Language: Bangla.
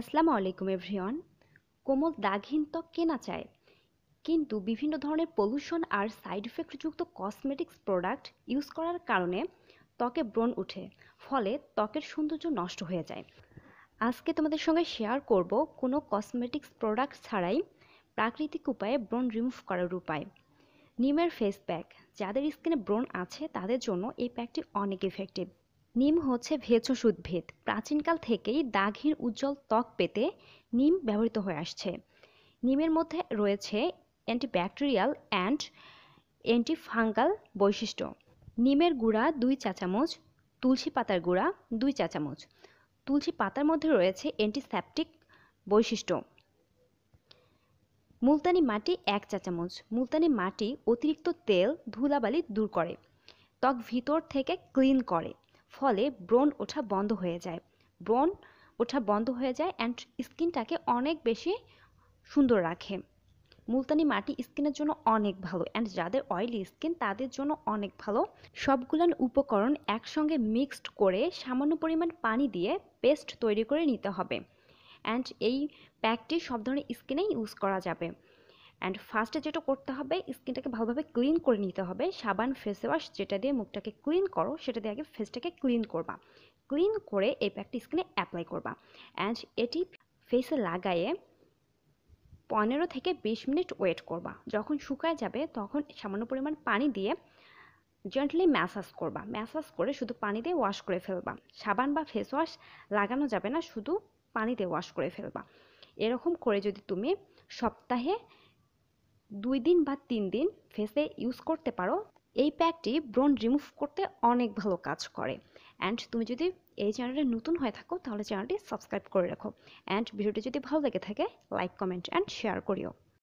আসসালামু আলাইকুম এভরিওয়ান। কোমল দাগহীন ত্বক কেনা চায়? কিন্তু বিভিন্ন ধরনের পলিউশন আর সাইড ইফেক্টযুক্ত কসমেটিক্স প্রোডাক্ট ইউজ করার কারণে ত্বকে ব্রণ উঠে ফলে ত্বকের সৌন্দর্য নষ্ট হয়ে যায়। আজকে তোমাদের সঙ্গে শেয়ার করব কোনো কসমেটিক্স প্রোডাক্ট ছাড়াই প্রাকৃতিক উপায়ে ব্রণ রিমুভ করার উপায়। নিমের ফেস প্যাক যাদের স্কিনে ব্রণ আছে, তাদের জন্য এই প্যাকটি অনেক ইফেক্টিভ নিম হচ্ছে ভেষজ উদ্ভিদ। প্রাচীনকাল থেকেই দাগহীন উজ্জ্বল ত্বক পেতে নিম ব্যবহৃত হয়ে আসছে। নিমের মধ্যে রয়েছে অ্যান্টিব্যাকটেরিয়াল অ্যান্ড অ্যান্টিফাঙ্গাল বৈশিষ্ট্য। নিমের গুঁড়া দুই চা চামচ, তুলসী পাতার গুঁড়া দুই চা চামচ। তুলসী পাতার মধ্যে রয়েছে অ্যান্টিসেপটিক বৈশিষ্ট্য। মুলতানি মাটি এক চা চামচ। মুলতানি মাটি অতিরিক্ত তেল, ধুলাবালি দূর করে। ত্বক ভিতর থেকে ক্লিন করে। ফলে ব্রণ ওঠা বন্ধ হয়ে যায়। ব্রণ ওঠা বন্ধ হয়ে যায় অ্যান্ড স্কিনটাকে অনেক বেশি সুন্দর রাখে। মুলতানি মাটি স্কিনের জন্য অনেক ভালো অ্যান্ড যাদের অয়েলি স্কিন তাদের জন্য অনেক ভালো। সবগুলান উপকরণ একসঙ্গে মিক্সড করে সামান্য পরিমাণ পানি দিয়ে পেস্ট তৈরি করে নিতে হবে। অ্যান্ড এই প্যাকটি সব ধরনের স্কিনেই ইউজ করা যাবে। অ্যান্ড ফার্স্টে যেটা করতে হবে, স্কিনটাকে ভালোভাবে ক্লিন করে নিতে হবে। সাবান ফেস ওয়াশ যেটা দিয়ে মুখটাকে ক্লিন করো, সেটা দিয়ে আগে ফেসটাকে ক্লিন করবা। ক্লিন করে এই প্যাকটি স্কিনে অ্যাপ্লাই করবা। অ্যান্ড এটি ফেসে লাগায়ে পনেরো থেকে বিশ মিনিট ওয়েট করবা। যখন শুকায় যাবে, তখন সামান্য পরিমাণ পানি দিয়ে জেন্টলি ম্যাসাজ করবা। ম্যাসাজ করে শুধু পানি দিয়ে ওয়াশ করে ফেলবা। সাবান বা ফেস ওয়াশ লাগানো যাবে না, শুধু পানি দিয়ে ওয়াশ করে ফেলবা। এরকম করে যদি তুমি সপ্তাহে দুই দিন বা তিন দিন ফেসে ইউজ করতে পারো। এই প্যাকটি ব্রণ রিমুভ করতে অনেক ভালো কাজ করে। অ্যান্ড তুমি যদি এই চ্যানেলে নতুন হয়ে থাকো, তাহলে চ্যানেলটি সাবস্ক্রাইব করে রাখো। অ্যান্ড ভিডিওটি যদি ভালো লেগে থাকে লাইক কমেন্ট অ্যান্ড শেয়ার করিও।